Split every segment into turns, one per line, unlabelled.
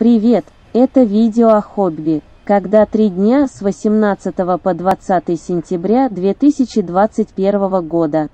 Привет, это видео о хобби, когда три дня с 18 по 20 сентября 2021 года.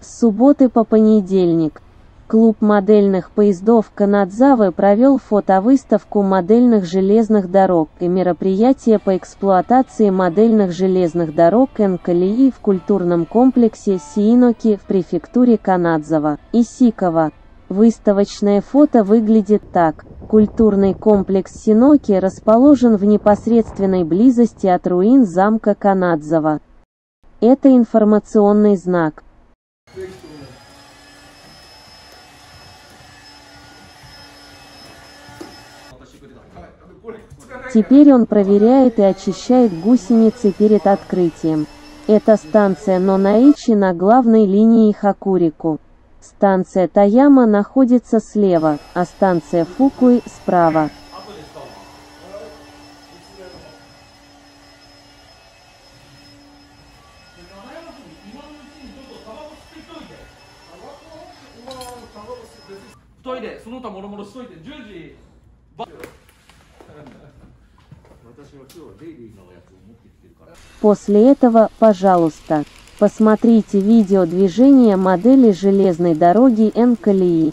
С субботы по понедельник. Клуб модельных поездов Канадзавы провел фотовыставку модельных железных дорог и мероприятие по эксплуатации модельных железных дорог Энкалии в культурном комплексе Сииноки в префектуре Канадзава, Исикова. Выставочное фото выглядит так. Культурный комплекс Синоки расположен в непосредственной близости от руин замка Канадзава. Это информационный знак. Теперь он проверяет и очищает гусеницы перед открытием. Это станция Нонаичи на главной линии Хакурику. Станция Таяма находится слева, а станция Фукуи справа. После этого, пожалуйста, Посмотрите видео движения модели железной дороги
НКЛи.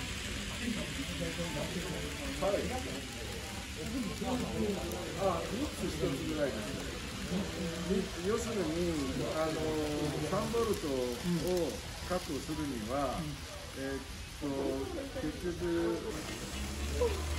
要するにあの3ボルトを確保するには、えっと結局。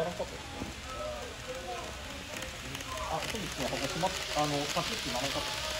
ばらんかったですかあ、そうですね、あの、パチッとならんかった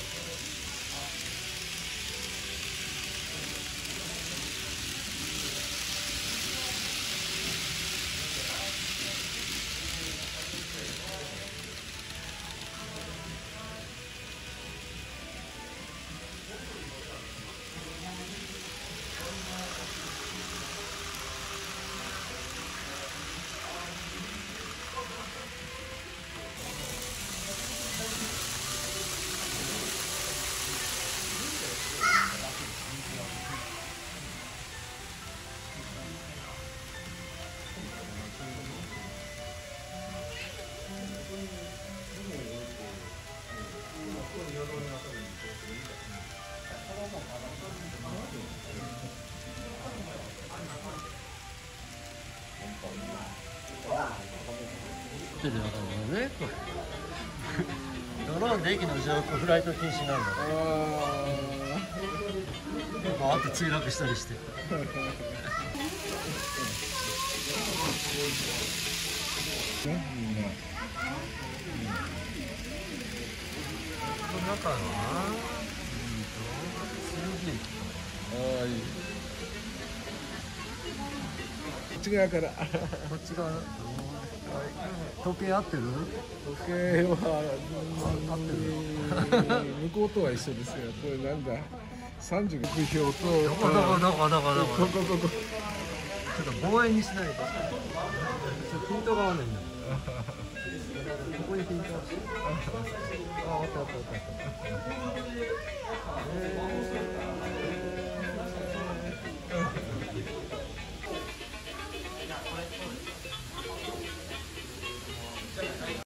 って
るわけだよねドローンで駅の上空フライト禁止なるの。ねバーと墜落したりしてんうん、
中の側から
こっち側時計合ってる
時計は合ってる向こうとは一緒ですよこれなんだ36票と
どこどこどこどこどこ
ここここ
ちょっと防衛にしないとピントが合わないんだここにピントあああったあったあったあった、
えー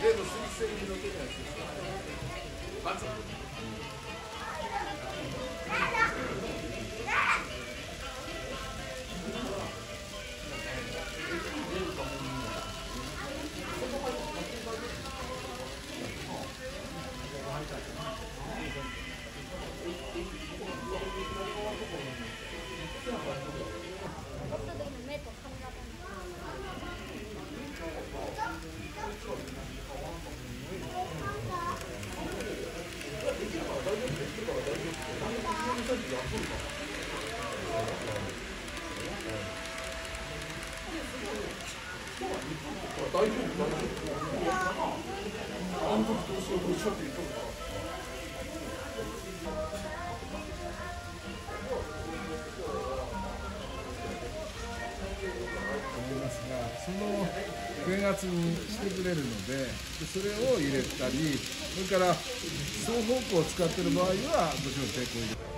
그래도 수익성이 높게 잘 쓰고. 맞죠?
大丈夫かな時
どうしうどうしよって言っとか思いますがその分圧にしてくれるのでそれを入れたりそれから双方向を使ってる場合はもちろん抵抗入れ